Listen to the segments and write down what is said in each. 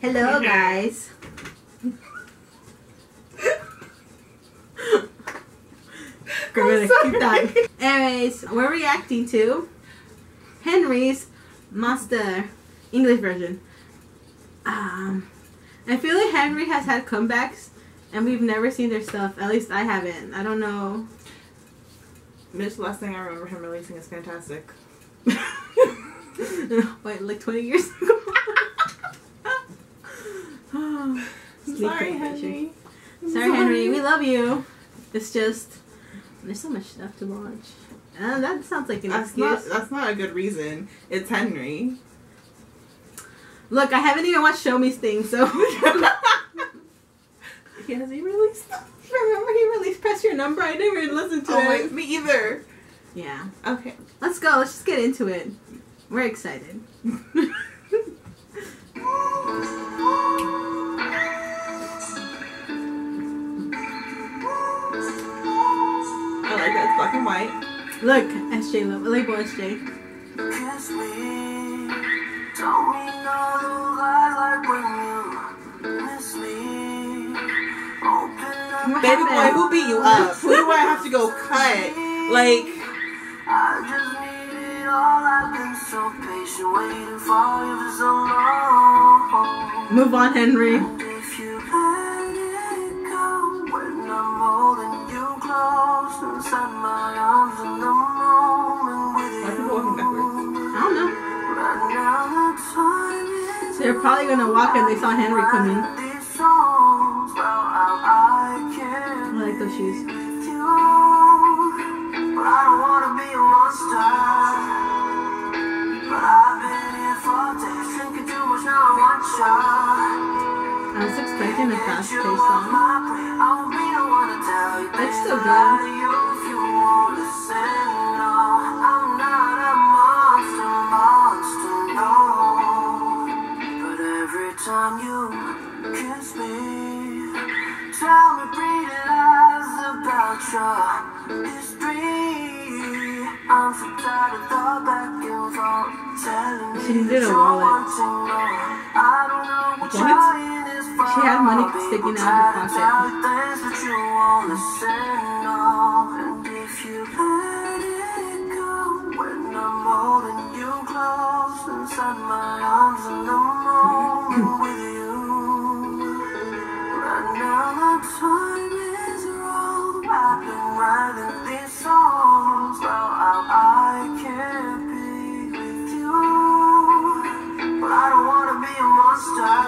Hello, guys. Keep that. Anyways, we're reacting to Henry's Monster English version. Um, I feel like Henry has had comebacks, and we've never seen their stuff. At least I haven't. I don't know. Mitch, the last thing I remember him releasing is fantastic. Wait, like 20 years ago? Sorry. Henry. I'm Sorry, Henry. We love you. It's just there's so much stuff to watch. Uh, that sounds like an That's excuse. not. That's not a good reason. It's Henry. Look, I haven't even watched Show Me Sting, so has he released. remember he released Press Your Number. I never listened to Oh it. me either. Yeah, Okay. let's go. Let's just get into it. We're excited. like that. It's black and white. Look, SJ, love, label SJ. Kiss me. Tell me not to lie like when you miss me. Open. Baby boy, who beat you up? Who do I have to go cut? Like, I just need it all. I've been so patient, waiting for you for so long. Move on, Henry. They're probably gonna walk and they saw Henry well, I, like those shoes. I don't a monster. But I've been here time you kiss me, tell me pretty lies about your history. I'm so tired of the back and forth, telling me She did a wallet. want to know. I don't know what, What? trying is for. She had money sticking out of her pocket. tell you things that you won't listen, no. And if you let it go, when I'm holding you close inside my arms I don't wanna be a monster.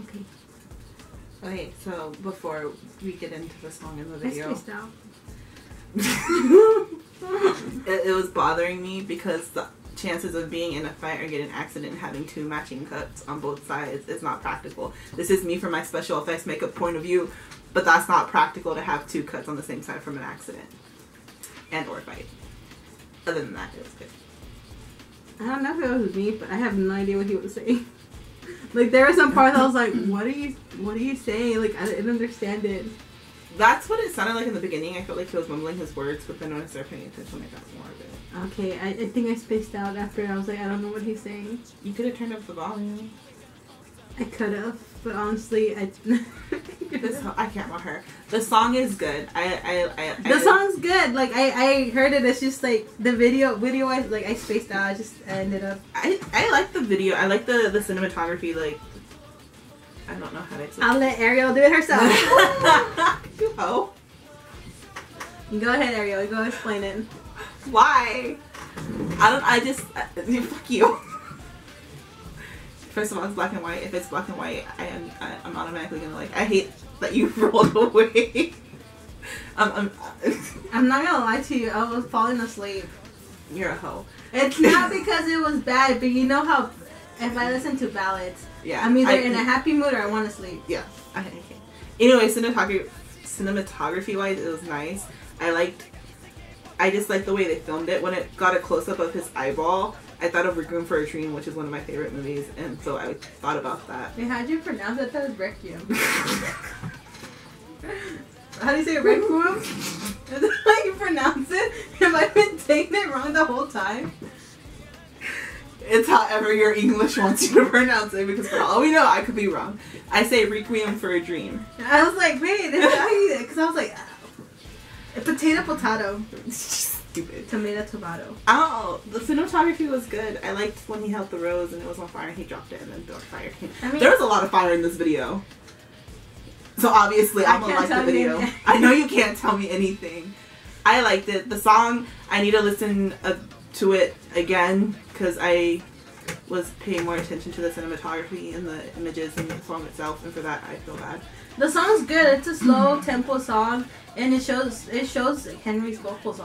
Okay. Okay, so before we get into the song in the video, spaced out. it, it was bothering me because the chances of being in a fight or getting an accident and having two matching cuts on both sides is not practical. This is me from my special effects makeup point of view, but that's not practical to have two cuts on the same side from an accident and or fight. Other than that, it was good. I don't know if it was me, but I have no idea what he was saying. Like there were some parts I was like, "What are you? What are you saying?" Like I didn't understand it. That's what it sounded like in the beginning. I felt like he was mumbling his words, but then when I started paying attention, I got more of it. Okay, I, I think I spaced out after I was like, I don't know what he's saying. You could have turned up the volume. I could have, but honestly, I. This I can't want her. The song is good. I I, I the I, song's good. Like I, I heard it. It's just like the video, video wise, like I spaced out. I just ended up. I I like the video. I like the the cinematography. Like I don't know how to explain. I'll let Ariel do it herself. you oh. hoe. Go ahead, Ariel. Go explain it. Why? I don't. I just. I, fuck you. First of all, it's black and white. If it's black and white, I am. I, I'm automatically gonna like. I hate that you rolled away. um, I'm, I'm not gonna lie to you. I was falling asleep. you're a hoe. It's not because it was bad, but you know how if I listen to ballads, Yeah. I'm either I- in a happy mood or I want to sleep. Yeah. I, okay. Anyway, cinematography, cinematography wise, it was nice. I liked. I just liked the way they filmed it. When it got a close up of his eyeball, I thought of Requiem for a Dream, which is one of my favorite movies, and so I thought about that. Wait, how'd you pronounce it? That was Requiem. How do you say Requiem? Is that how you pronounce it? Have I been saying it wrong the whole time? It's however your English wants you to pronounce it, because for all we know, I could be wrong. I say Requiem for a Dream. I was like, wait, is that how you? Because I was like, uh, potato, potato, Stupid. tomato, tomato. Oh, the cinematography was good. I liked when he held the rose and it was on fire and he dropped it and then the fire came. I mean- there was a lot of fire in this video. So obviously I'm gonna like the video. anything. I know you can't tell me anything. I liked it. The song, I need to listen uh, to it again because I was paying more attention to the cinematography and the images and the song itself, and for that I feel bad. The song's good. It's a slow tempo song, and it shows it shows Henry's vocals